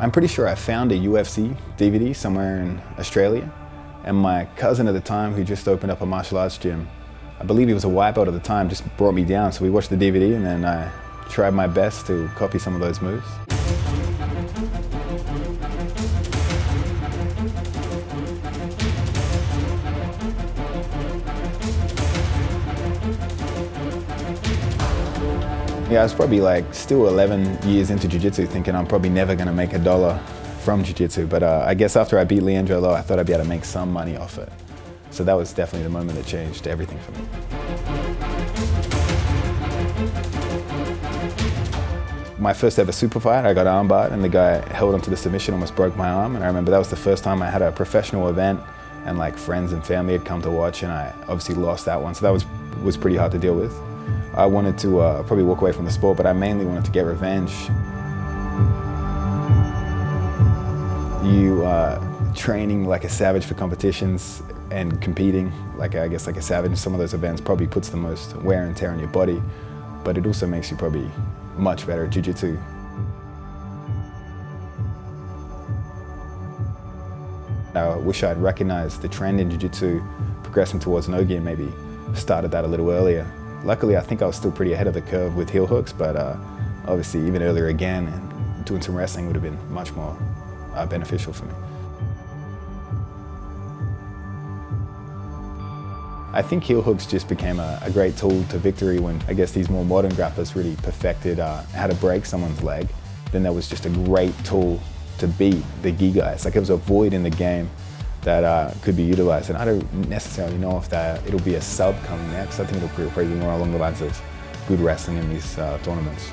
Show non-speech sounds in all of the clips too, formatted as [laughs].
I'm pretty sure I found a UFC DVD somewhere in Australia, and my cousin at the time, who just opened up a martial arts gym, I believe he was a white belt at the time, just brought me down. So we watched the DVD, and then I tried my best to copy some of those moves. Yeah, I was probably like still 11 years into jiu-jitsu thinking I'm probably never gonna make a dollar from jiu-jitsu, but uh, I guess after I beat Leandro Lo, I thought I'd be able to make some money off it. So that was definitely the moment that changed everything for me. My first ever super fight, I got armbarred and the guy held onto the submission, almost broke my arm. And I remember that was the first time I had a professional event and like friends and family had come to watch and I obviously lost that one. So that was, was pretty hard to deal with. I wanted to uh, probably walk away from the sport, but I mainly wanted to get revenge. You uh, training like a savage for competitions and competing, like I guess like a savage, some of those events probably puts the most wear and tear on your body, but it also makes you probably much better at jiu-jitsu. I wish I'd recognized the trend in jiu-jitsu progressing towards nogi and maybe started that a little earlier. Luckily, I think I was still pretty ahead of the curve with heel hooks, but uh, obviously even earlier again, doing some wrestling would have been much more uh, beneficial for me. I think heel hooks just became a, a, great tool to victory when I guess these more modern grapplers really perfected uh, how to break someone's leg. Then that was just a great tool to beat the gi guys. Like it was a void in the game that uh, could be utilized. And I don't necessarily know if that it'll be a sub coming next. I think it'll probably be more along the lines of good wrestling in these uh, tournaments.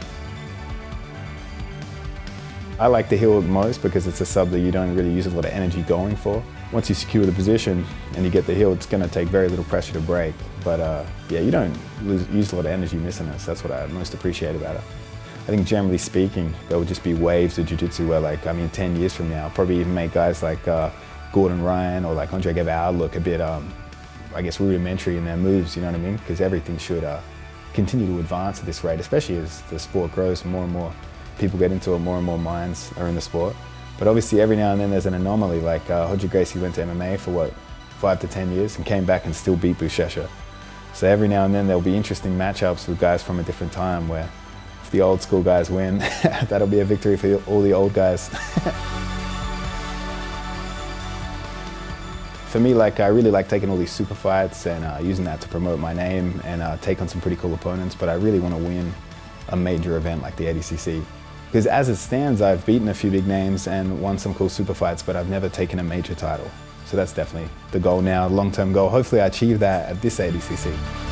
I like the heel most because it's a sub that you don't really use a lot of energy going for. Once you secure the position and you get the heel, it's going to take very little pressure to break. But uh, yeah, you don't lose, use a lot of energy missing this. That's what I most appreciate about it. I think generally speaking, there will just be waves of jiu-jitsu where like, I mean, 10 years from now, probably even make guys like uh, Gordon Ryan or like Andre Galvao look a bit, um, I guess, rudimentary in their moves, you know what I mean? Because everything should uh, continue to advance at this rate, especially as the sport grows more and more people get into it, more and more minds are in the sport. But obviously every now and then there's an anomaly, like uh, Roger Gracie went to MMA for what, five to 10 years and came back and still beat Buchecha. So every now and then there'll be interesting matchups with guys from a different time where if the old school guys win, [laughs] that'll be a victory for all the old guys. [laughs] for me, like I really like taking all these super fights and uh, using that to promote my name and uh, take on some pretty cool opponents, but I really want to win a major event like the ADCC. Because as it stands, I've beaten a few big names and won some cool super fights, but I've never taken a major title. So that's definitely the goal now, long-term goal. Hopefully I achieve that at this ADCC.